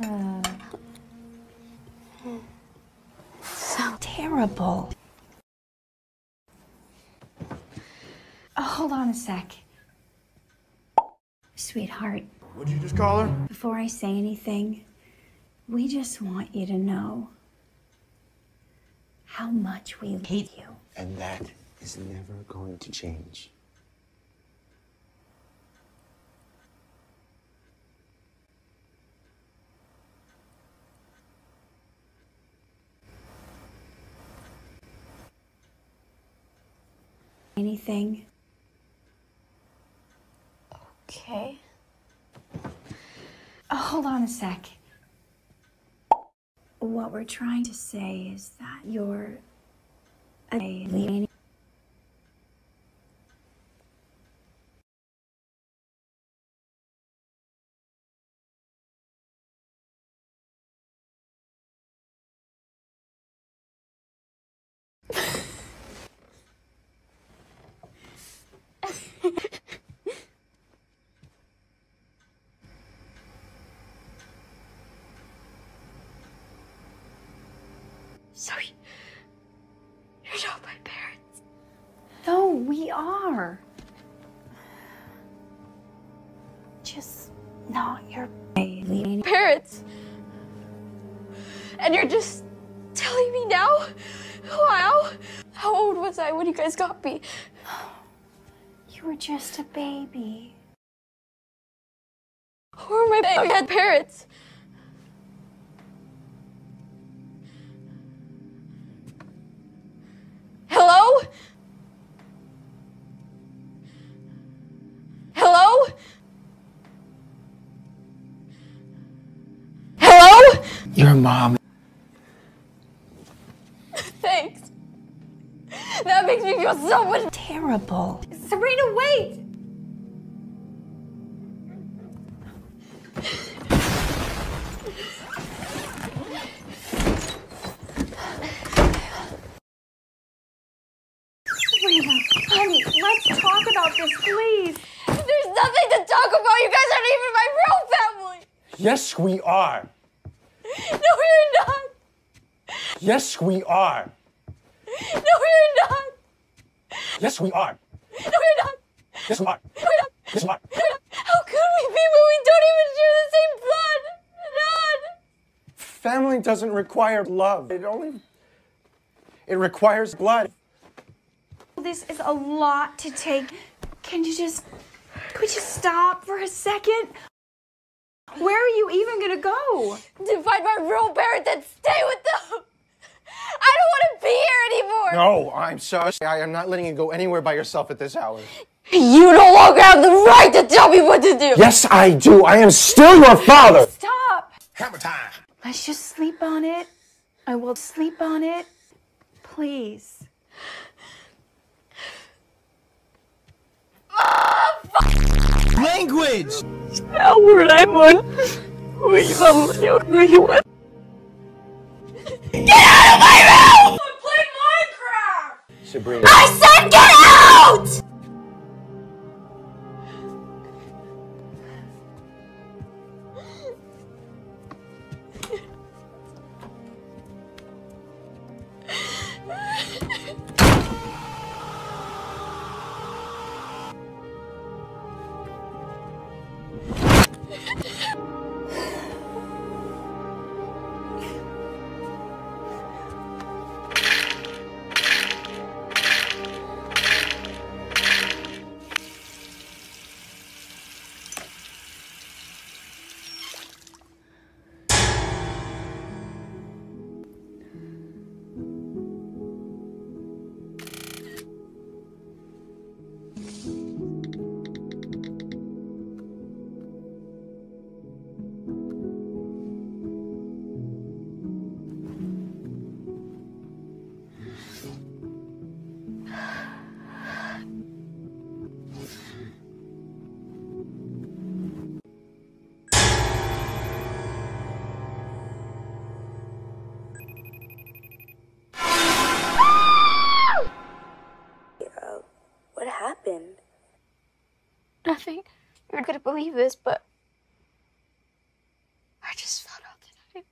No. So terrible. Oh, hold on a sec. Sweetheart, What'd you just call her? before I say anything, we just want you to know how much we hate you. And that is never going to change. Anything? Okay. Oh, hold on a sec. What we're trying to say is that you're a. we are. Just not your leading. Parents! And you're just telling me now? Wow. How old was I when you guys got me? You were just a baby. Who are my dead parents? Mom. Thanks. That makes me feel so much. Terrible. Sabrina, wait! Sabrina, honey, let's talk about this, please. There's nothing to talk about. You guys aren't even my real family. Yes, we are. No, you're not. Yes, we are. No, you're not. Yes, we are. No, you're not. Yes, we are. No, you're not. Yes, we are. No, you're not. How could we be when we don't even share the same blood? None. Family doesn't require love. It only. It requires blood. This is a lot to take. Can you just. Could we just stop for a second? Where are you even gonna go? To find my real parents and stay with them. I don't want to be here anymore. No, I'm sorry. I am not letting you go anywhere by yourself at this hour. You no longer have the right to tell me what to do. Yes, I do. I am still your father. Stop! Hammer time. Let's just sleep on it. I will sleep on it. Please. Language. Howard, I'm on. Wait, what? Get out of my room! I play Minecraft! Sabrina. I said get out! Think you're gonna believe this, but I just found out that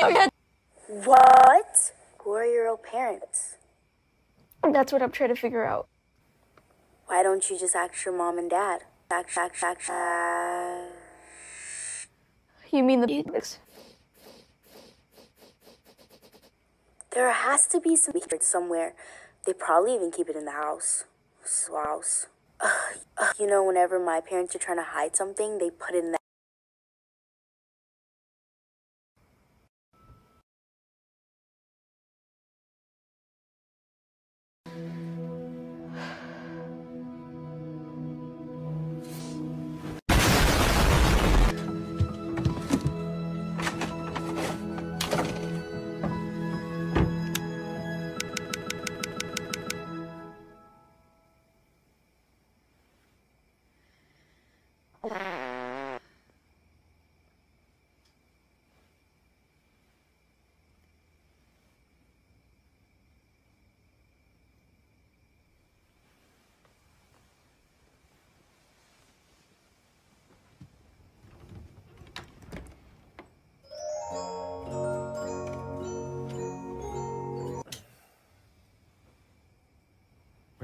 I. I had What? Who are your real parents? That's what I'm trying to figure out. Why don't you just ask your mom and dad? Ask, ask, ask, uh... You mean the There has to be some secret somewhere. They probably even keep it in the house. House. You know, whenever my parents are trying to hide something, they put it in the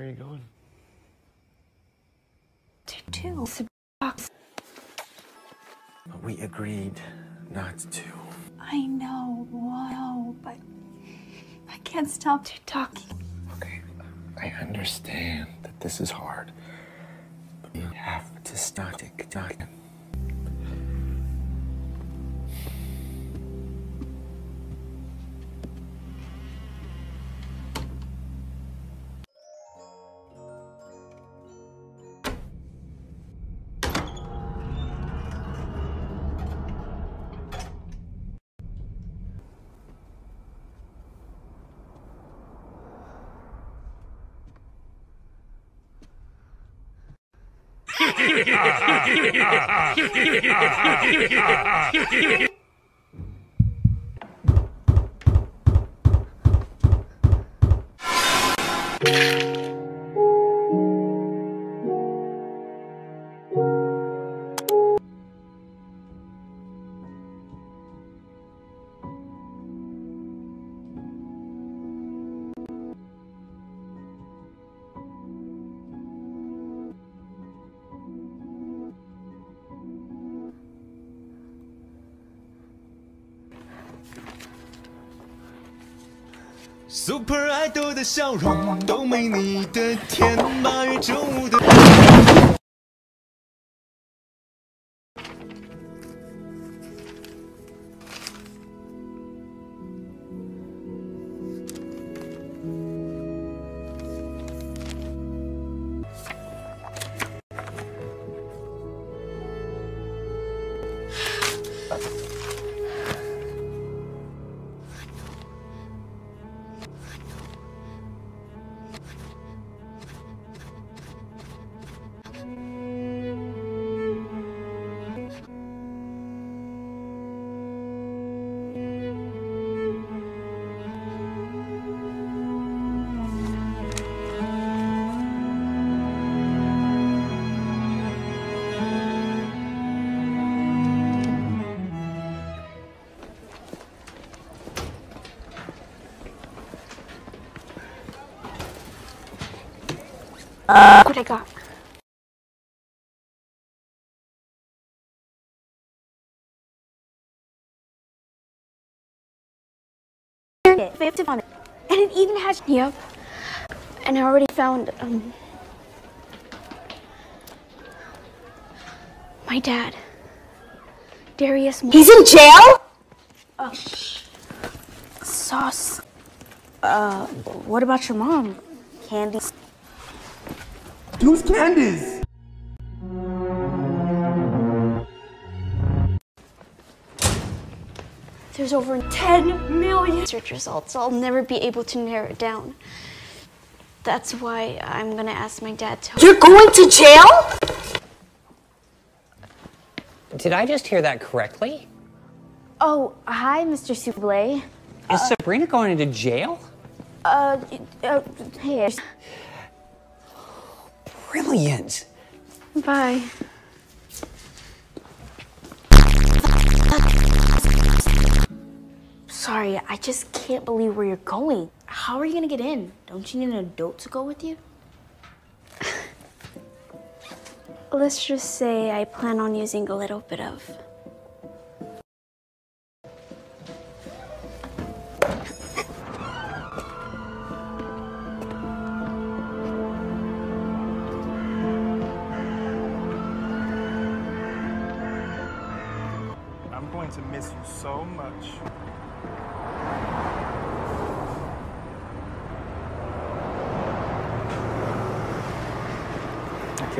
are you going? Two. But we agreed not to. I know, wow, but I can't stop you talking. Okay, I understand that this is hard. But you have to stop talking. Super Idol 的笑容都没你的甜，八月正午的的。What I got? Fifty on it. And it even has. Yep. And I already found um my dad. Darius. Mo- He's in jail? sauce. Uh, what about your mom? Candy. Who's Candice? There's over 10 million search results. I'll never be able to narrow it down. That's why I'm gonna ask my dad to. You're going to jail? Did I just hear that correctly? Oh, hi, Mr. Souffle. Is Sabrina going into jail? Uh, uh, hey. Brilliant. Bye. Sorry, I just can't believe where you're going. How are you gonna get in? Don't you need an adult to go with you? Let's just say I plan on using a little bit of.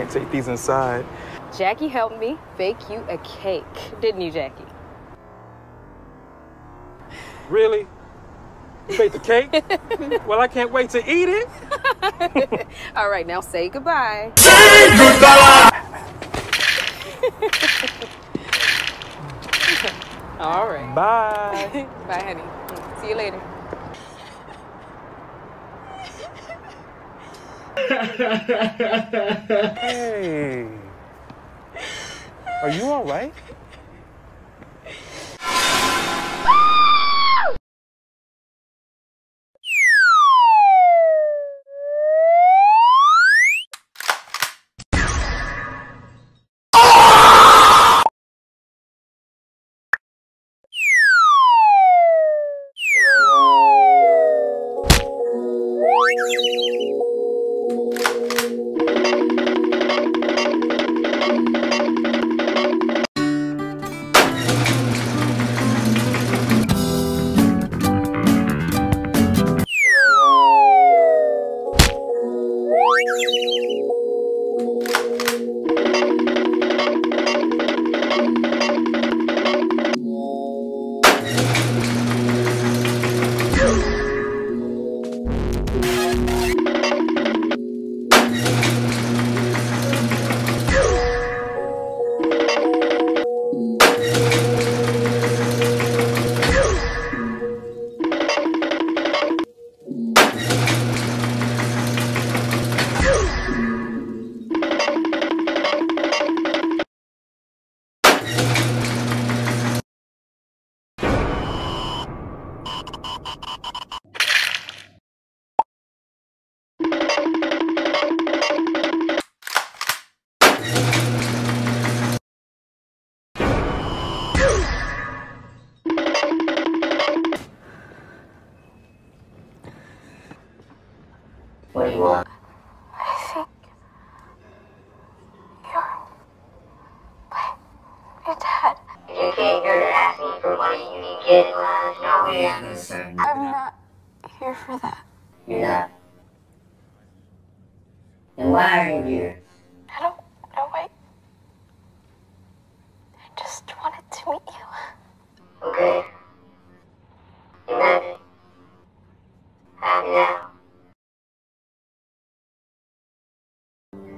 Can't take these inside. Jackie helped me bake you a cake, didn't you, Jackie? Really? You baked the cake? well, I can't wait to eat it. All right, now say goodbye. All right. Bye. Bye, honey. See you later. Hey. Are you all right?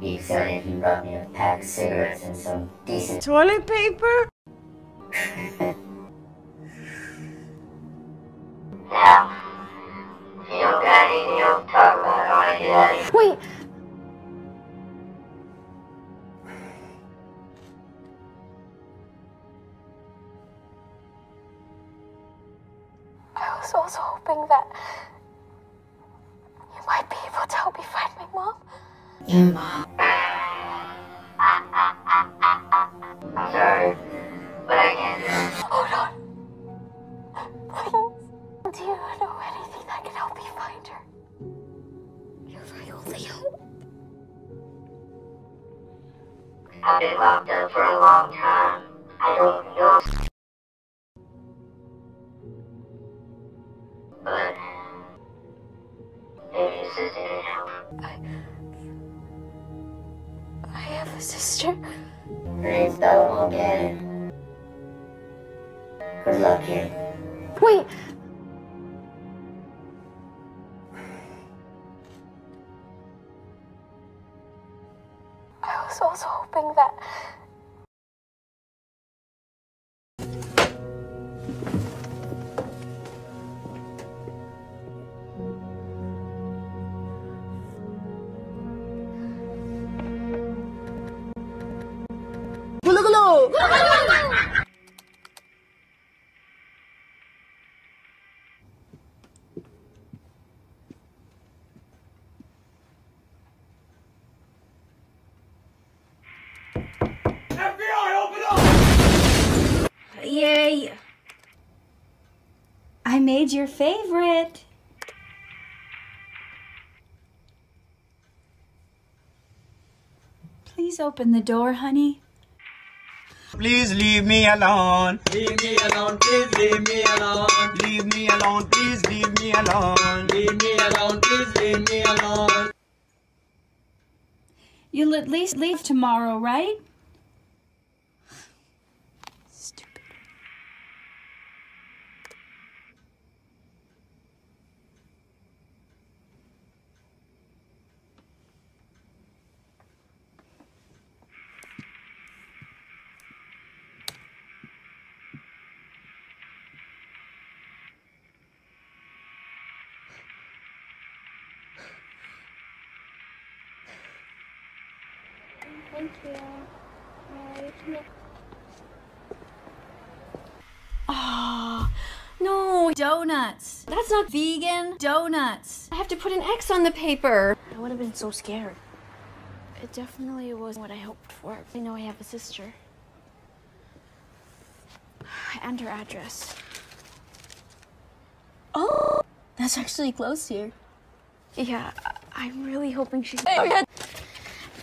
Be excited if you brought me a pack of cigarettes and some decent Toilet paper? Now, you don't got anything else to talk about, I want to get out of here. Wait. I was also hoping that you might be able to help me find my mom. Your mom. I'm sorry, but I can't do it. Hold on. Please. Do you know anything that can help me find her? You're my only hope. I've been locked up for a long time. I don't know. Her name's Bella Mulcahy. Good luck, kid. Wait. I was also hoping that your favorite. Please open the door, honey. Please leave me alone. Leave me alone. Please leave me alone. Leave me alone. Please leave me alone. Leave me alone. Please leave me alone. You'll at least leave tomorrow, right? Thank you. Oh, no. Donuts. That's not vegan. Donuts. I have to put an X on the paper. I would have been so scared. It definitely wasn't what I hoped for. I know I have a sister. And her address. Oh, that's actually close here. Yeah, I- I'm really hoping she's.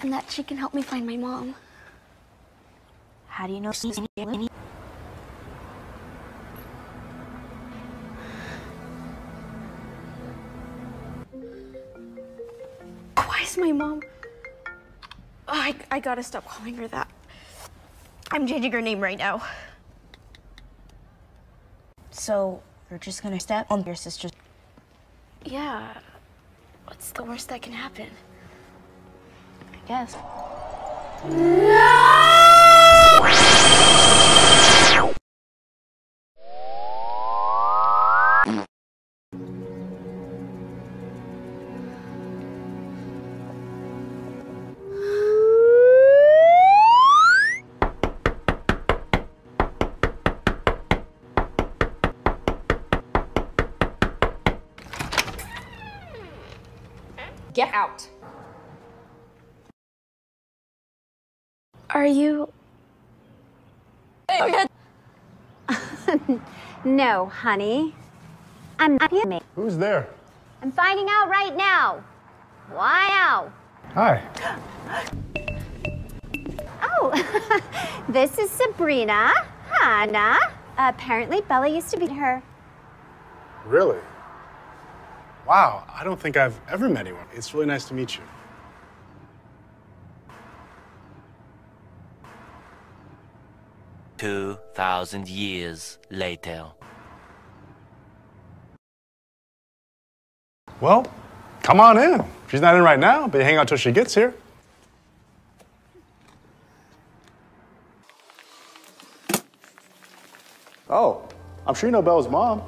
And that she can help me find my mom. How do you know she's any? Why is my mom? Oh, I, I gotta stop calling her that. I'm changing her name right now. So you're just gonna step on your sister? Yeah. What's the worst that can happen? I No, honey. I'm not here. Who's there? I'm finding out right now. Why Wow. Hi. Oh, this is Sabrina. Hannah. Apparently, Bella used to be her. Really? Wow, I don't think I've ever met anyone. It's really nice to meet you. Two thousand years later. Well, come on in. She's not in right now, but hang out till she gets here. Oh, I'm sure you know Belle's mom.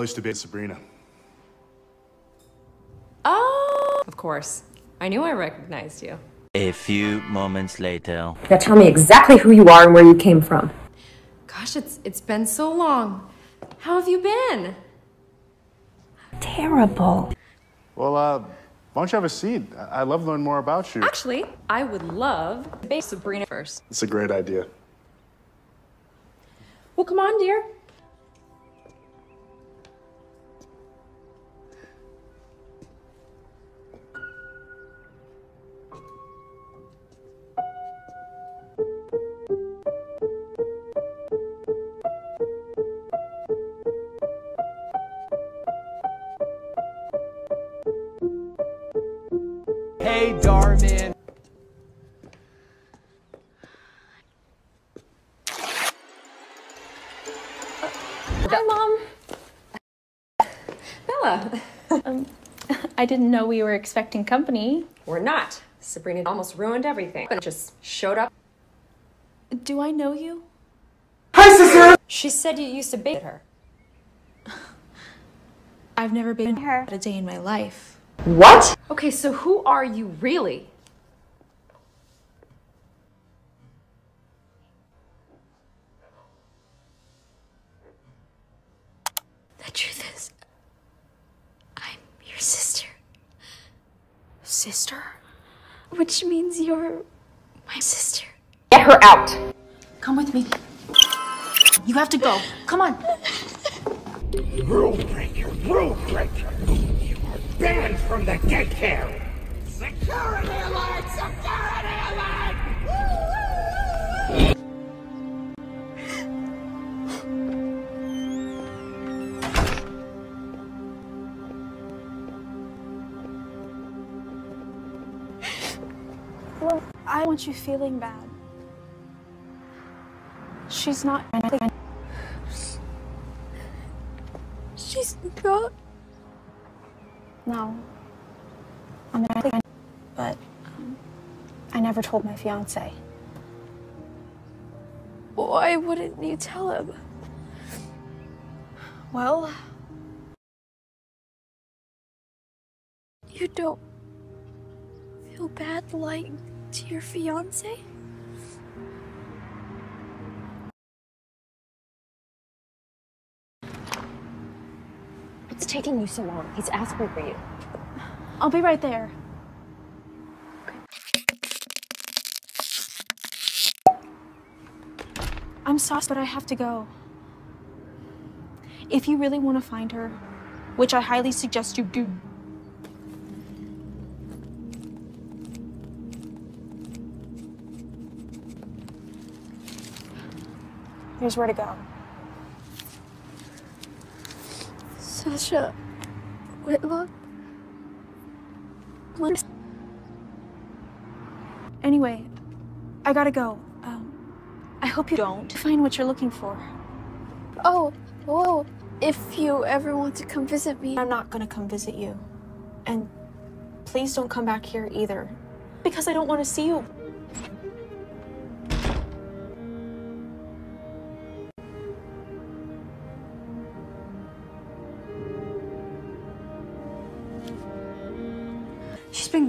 Bella used to be Sabrina. Oh! Of course. I knew I recognized you. A few moments later. Now tell me exactly who you are and where you came from. Gosh, it's it's been so long. How have you been? Terrible. Well, uh, why don't you have a seat? I- I'd love to learn more about you. Actually, I would love to base Sabrina first. It's a great idea. Well, come on, dear. Hey, Darman. Hi, Mom. Bella. Um, I didn't know we were expecting company. We're not. Sabrina almost ruined everything. But just showed up. Do I know you? Hi, sister! She said you used to bait her. I've never been her a day in my life. What? Okay, so who are you really? The truth is, I'm your sister. Sister? Which means you're my sister. Get her out. Come with me. You have to go. Come on. Rule breaker, rule breaker. You are banned from the daycare. Security alert! Security alert! Well, I want you feeling bad. She's not. She's not. No. Not. But um, I never told my fiance. Why wouldn't you tell him? Well, You don't feel bad lying to your fiance? Taking you so long? He's asking for you. I'll be right there. I'm sauce, but I have to go. If you really want to find her, which I highly suggest you do, here's where to go. Sasha Whitlock? Anyway, I gotta go. Um, I hope you don't find what you're looking for. Oh, whoa. If you ever want to come visit me, I'm not gonna come visit you. And please don't come back here either. Because I don't want to see you.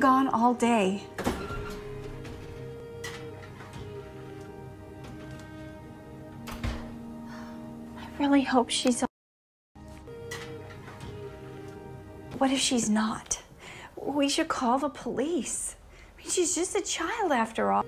Gone all day. I really hope she's. What if she's not? We should call the police. I mean, she's just a child after all.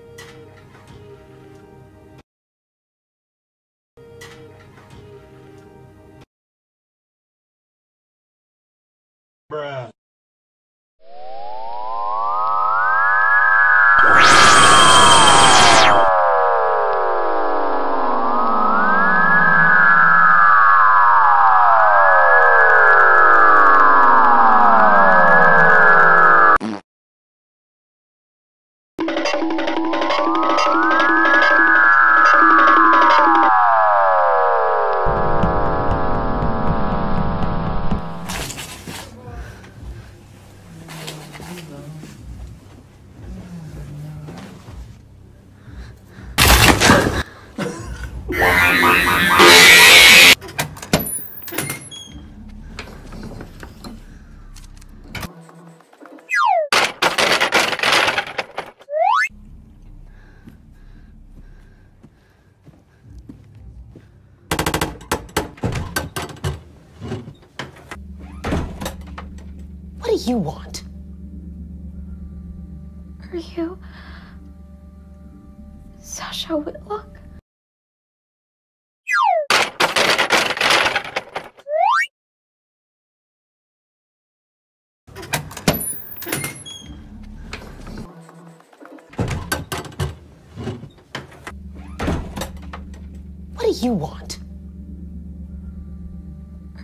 Do you want?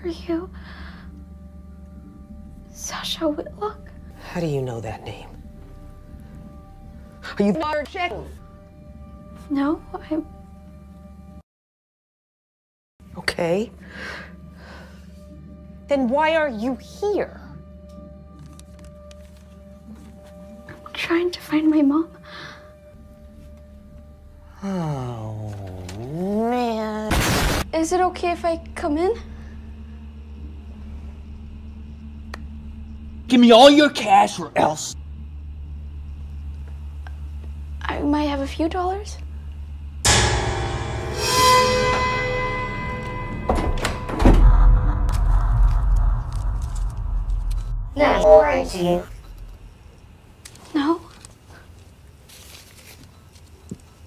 Are you Sasha Whitlock? How do you know that name? Are you checking? No, I'm. Okay. Then why are you here? I'm trying to find my mom. Oh, man. Is it okay if I come in? Give me all your cash or else. I might have a few dollars. Nice orange you. No.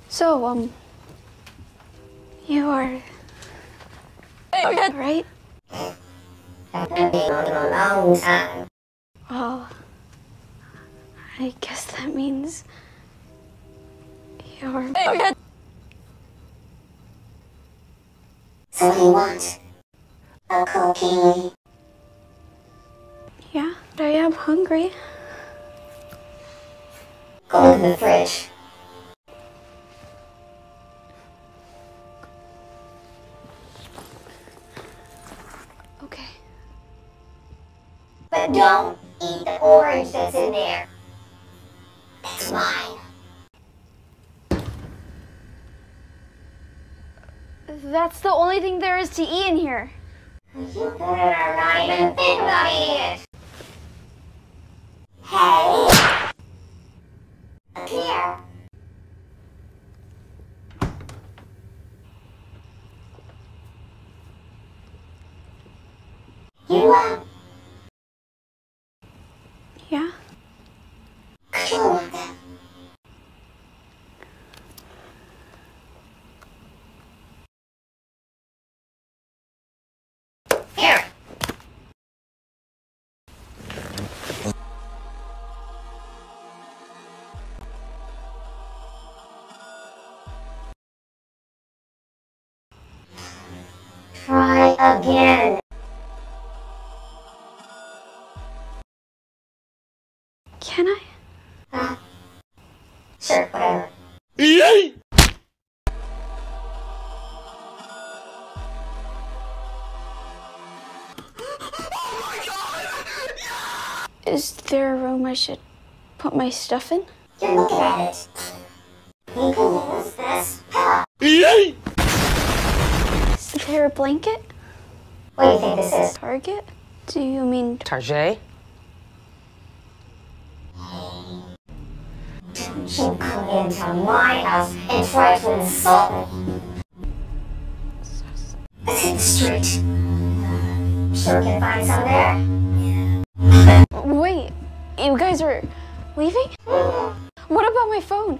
So, um, you are. Right? Time. Well, I guess that means you're. So you want a cookie? Yeah, I am hungry. Go to the fridge. But don't eat the orange that's in there. That's mine. That's the only thing there is to eat in here. You better not even think about eating it. Hey! Up here. You, uh, Try again. Is there a room I should put my stuff in? You're looking at it. You can use this pillow. Is there a blanket? What do you think this is? Target? Do you mean Tarjay? Don't you come into my house and try to insult me. Let's hit the street. Sure we can find some there. Guys are leaving? What about my phone?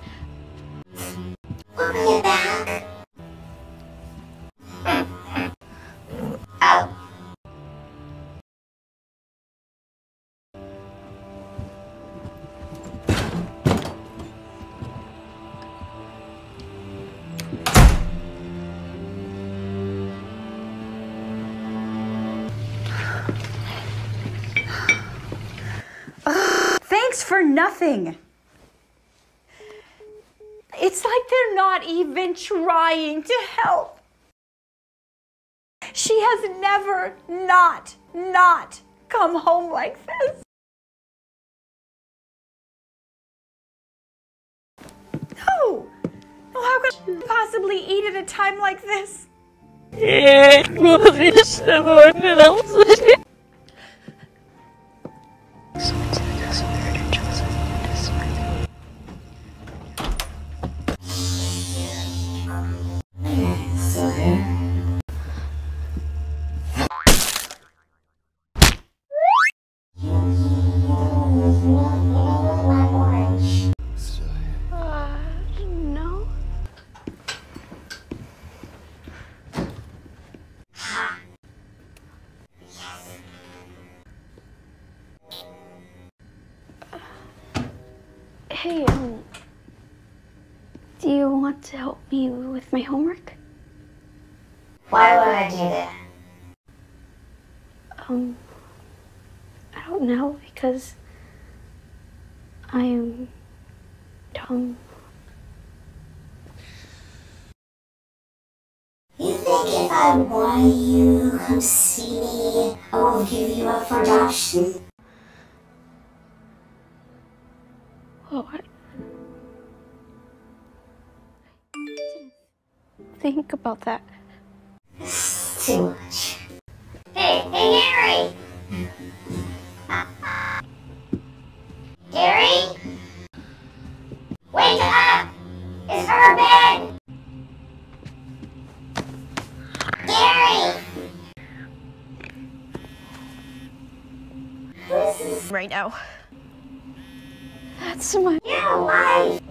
Nothing. It's like they're not even trying to help. She has never not, not come home like this. No! No, how could she possibly eat at a time like this? to help me with my homework? Why would I do that? Um, I don't know because I'm dumb. You think if I wanted you come see me, I will give you up for adoption? Think about that. Stooge. Hey, hey, Harry! Gary? Wake up! It's her bed! Gary! Right now. That's my. Your wife!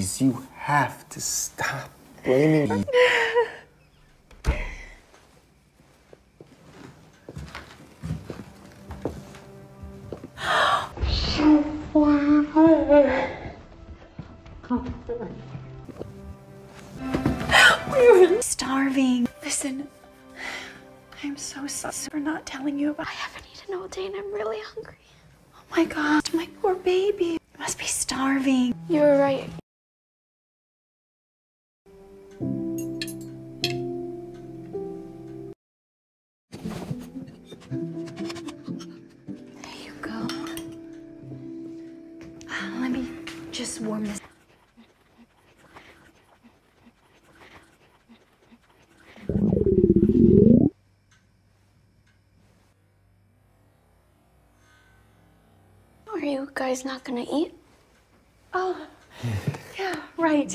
Please, you have to stop blaming me. Let me just warm this. Are you guys not gonna eat? Oh, yeah, right.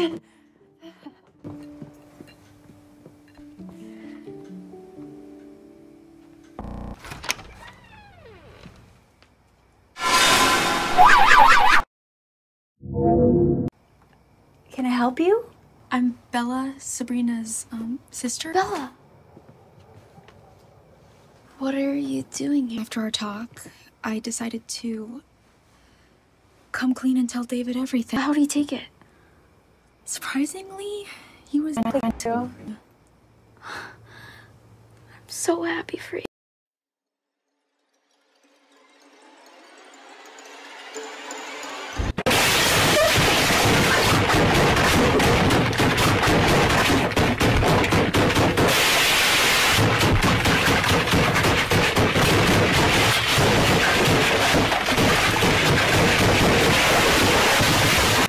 Help you? I'm Bella, Sabrina's um, sister. Bella! What are you doing here? After our talk, I decided to come clean and tell David everything. How'd he take it? Surprisingly, he was. I'm so happy for you.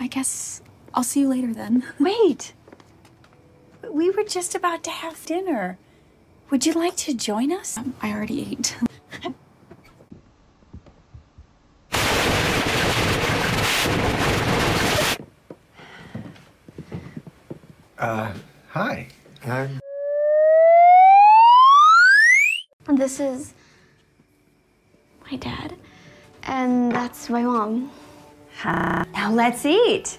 I guess I'll see you later then. Wait. We were just about to have dinner. Would you like to join us? Um, I already ate. Uh, hi. I'm. This is my dad, and that's my mom. Ha. Now let's eat.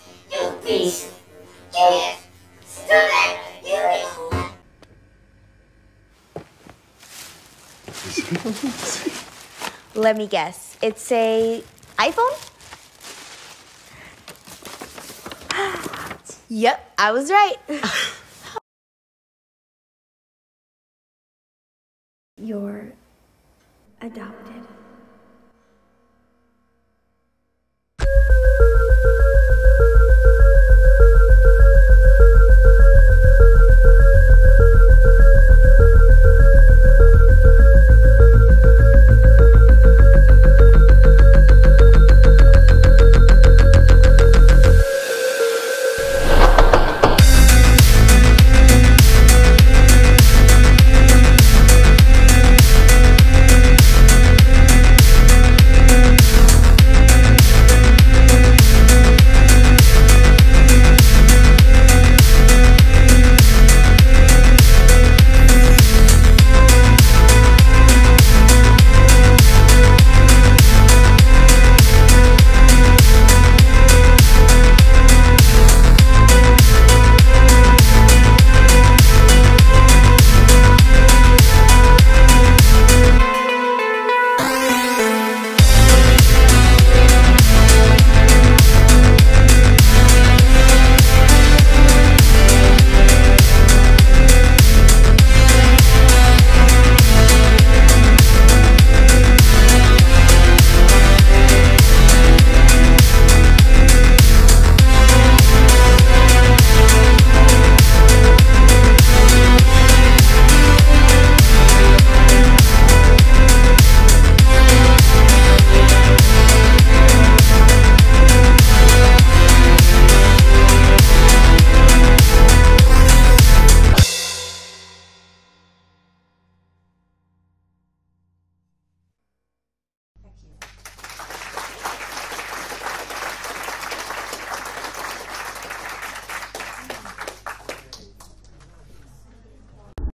Julius. Let me guess. It's a iPhone? yep, I was right. You're adopted.